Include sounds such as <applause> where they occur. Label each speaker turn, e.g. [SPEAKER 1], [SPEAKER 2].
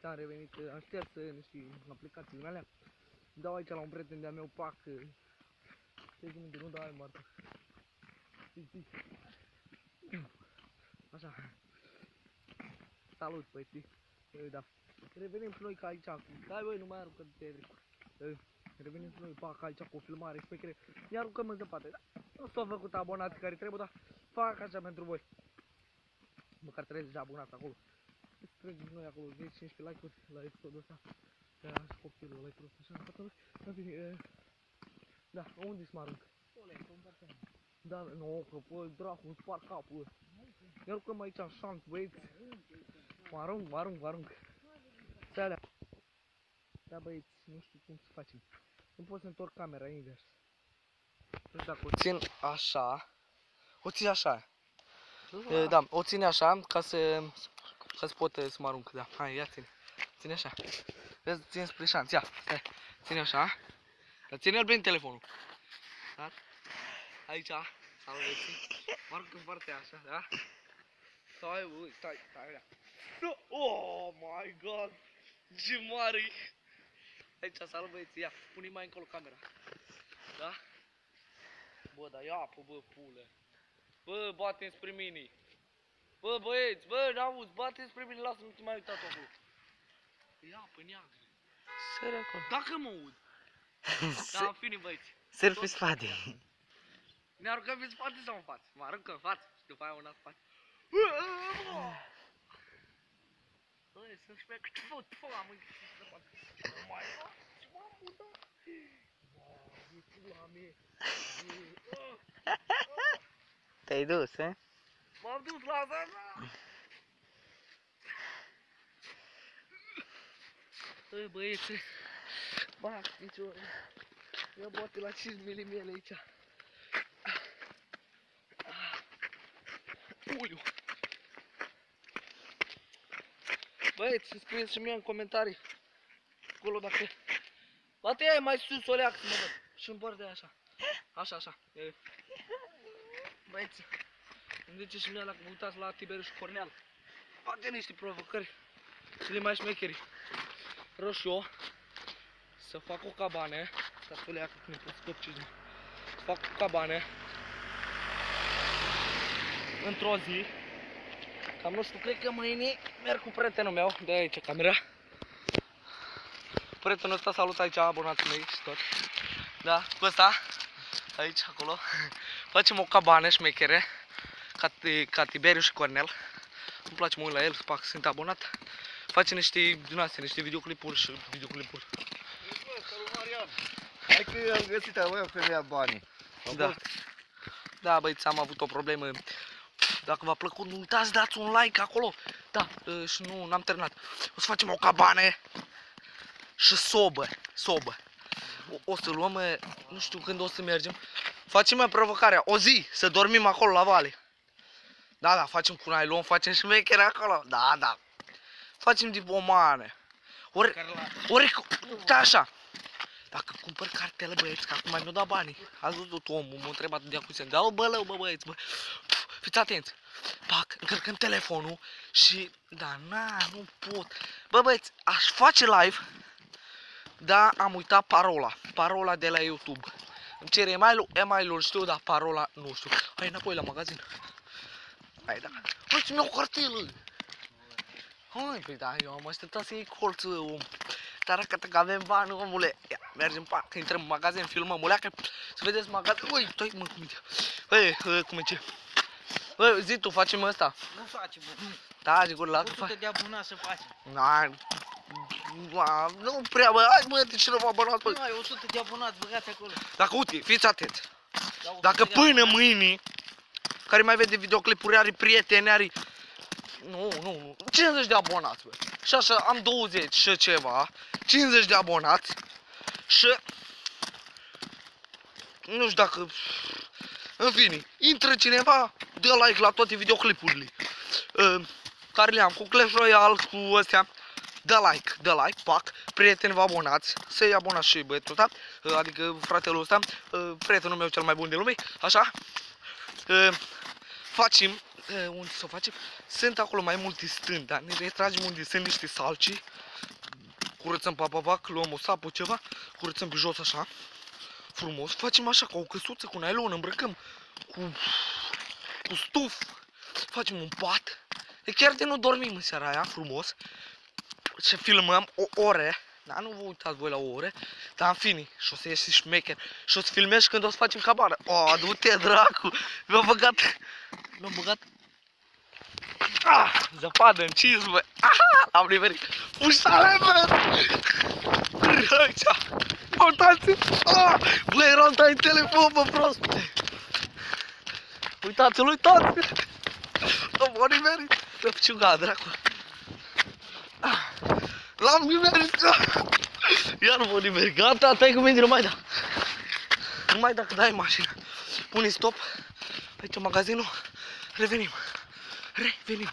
[SPEAKER 1] Băi, am revenit, am șters uh, niște aplicațiile mele. Dau aici la un prieten de-a meu pac. uh, Știi cum nu dau ai moartă. Știi, știi. Așa. Salut, băieți. Uh, Da. Revenim și noi ca aici cu... Hai băi, nu mai aruncă de trecut. Uh, Revenim și noi pac aici cu o filmare și pe care ne aruncăm în zăpadă. Da? Nu s-au făcut abonați care trebuie, dar fac așa pentru voi. Măcar 30 de abonați acolo. Strângem noi acolo 10-15 like-uri la episodul ăsta. Da, și copilul like-uri ăsta așa, toată lumea. În fine, e... Da, unde să mă arunc? Da, nu, că pă, dracu, îmi spar capul. Ne aruncăm aici în șanț, băieți. Mă arunc, mă arunc, mă arunc. Stai alea. Da, băieți, nu știu cum să facem. Nu pot să întorc camera invers. Nu știu dacă o țin așa. O țin așa. E, da, o ține așa ca să, ca să pot e, să mă arunc, da. Hai, ia ține. Ține așa. Vezi, ține spre șanț, ia. Stai. Ține așa. Dar ține el bine telefonul. Da? Aici, sau vezi. Mă arunc în partea așa, da? Stai, ui, stai, stai, ia. No! Oh my god! Ce mare -i. Aici, salut băieți, ia, pune mai încolo camera. Da? Bă, dar ia apă, bă, pule. Bă, bate spre mine. Bă, băieți, bă, n-auzi, bate spre mine, lasă, nu te mai uita tu acolo. Ia apă neagră.
[SPEAKER 2] Sări acolo.
[SPEAKER 1] Dacă mă aud. Da, în fine, băieți.
[SPEAKER 2] Sări pe spate.
[SPEAKER 1] Ne aruncăm în spate sau în față? Mă arunc în față și după aia una în spate. Băi, sunt șmec. Tfu, tfu, am închis în spate. Nu mai fac. Ce m-am mutat? Mamă, pula mea. Ah,
[SPEAKER 2] Te-ai dus, eh?
[SPEAKER 1] M-am dus la zona. Băi, băieți. Ba, nicio... Ia boate la 5 mm aici. Uiu. Băieți, scrieți și mie în comentarii. Acolo dacă... Poate ai mai sus o leacă să mă văd. Și în bordea așa. Așa, așa. E. Băieți, îmi zice și mie la că vă uitați la Tiberiu și Cornel. Poate niște provocări. Cele mai șmecheri. Roșu. Să fac o cabane. Să să le ia cu microscop ce zi. Să fac o cabane. Într-o zi. Cam nu știu, cred că mâine merg cu prietenul meu. De aici camera. Prietenul ăsta salut aici, abonații mei și tot. Da, cu ăsta. Aici, acolo. <laughs> Facem o cabană șmechere. Ca, Ti- ca Tiberiu și Cornel. Îmi place mult la el, fac, sunt abonat. Face niște din astea, niște videoclipuri și videoclipuri.
[SPEAKER 3] Salut, Marian! Hai că am găsit a voia femeia banii. Am
[SPEAKER 1] Da.
[SPEAKER 3] fost-
[SPEAKER 1] Da, băieți, am avut o problemă. Dacă v-a plăcut, nu uitați, dați un like acolo. Da, uh, și nu, n-am terminat. O să facem o cabane și sobă, sobă. O, o să luăm, uh, nu știu când o să mergem. Facem uh, provocarea, o zi, să dormim acolo la vale. Da, da, facem cu nylon, facem și mechere acolo. Da, da. Facem de bomane. Ori, ori, da, așa. Dacă cumpăr cartele, băieți, că acum mi-au dat banii. Ați văzut omul, m-a întrebat de acum dau bălău, bă, băieți, bă. Fiți atenți. Pac, încărcăm telefonul și... Da, na, nu pot. Bă, băieți, aș face live, dar am uitat parola. Parola de la YouTube. Îmi cere email-ul, email-ul știu, dar parola nu știu. Hai înapoi la magazin. Hai, da. Hai, ți-mi iau cartelă. Hai, păi da, eu am așteptat să iei colț, om. Dar că avem bani, omule. Ia, mergem, pa, că intrăm în magazin, filmăm, uleacă, să vedeți magazin. Ui, stai, mă, cum e? Băi, uh, cum e ce? Bă, zi tu, facem ăsta.
[SPEAKER 2] Nu face, bă.
[SPEAKER 1] Da, sigur, la tu
[SPEAKER 2] 100
[SPEAKER 1] faci.
[SPEAKER 2] de abonați să face.
[SPEAKER 1] Na, na, nu prea, bă, hai, bă, de ce nu vă abonați, bă?
[SPEAKER 2] Nu ai 100 de abonați, băgați acolo.
[SPEAKER 1] Dacă, uite, fiți atenți.
[SPEAKER 2] La 100
[SPEAKER 1] Dacă
[SPEAKER 2] de
[SPEAKER 1] până
[SPEAKER 2] abonați.
[SPEAKER 1] mâine, care mai vede videoclipuri, are prieteni, are... Nu, nu, nu, 50 de abonați, bă. Și așa, am 20 și ceva, 50 de abonați și... Nu știu dacă... În fine, intră cineva, dă like la toate videoclipurile. Uh, care le am, cu Clash Royale, cu astea. Dă like, dă like, pac, prieteni vă abonați, să-i abonați și băietul ăsta, uh, adică fratele ăsta, uh, prietenul meu cel mai bun de lume, așa. Uh, facem e, unde să o facem. Sunt acolo mai multe stând, dar ne retragem unde sunt niște salcii. Curățăm papapac, luăm o sapă, ceva, curățăm pe jos așa. Frumos, facem așa ca o căsuță cu nylon, îmbrăcăm cu, cu stuf, facem un pat. E chiar de nu dormim în seara aia, frumos. Și filmăm o ore, da, nu vă uitați voi la o ore, dar în fine, și o să ieși șmecher. Și o să filmezi când o să facem cabană. O, du-te, dracu! Mi-a băgat, mi-a băgat Ah, zăpadă în cizmă. Aha, am nimerit. Puștale, bă! Aici. Uitați! Ah, bă, eram în telefon, bă, prost. Uitați-l, uitați! Am nimerit. L-a piciugat, dracu. Ah, L-am nimerit. Ah, Iar m-a nimerit. Gata, tai cu minte, nu mai da. Nu mai dacă dai mașina. Pune stop. Aici magazinul. Revenim. Revenim.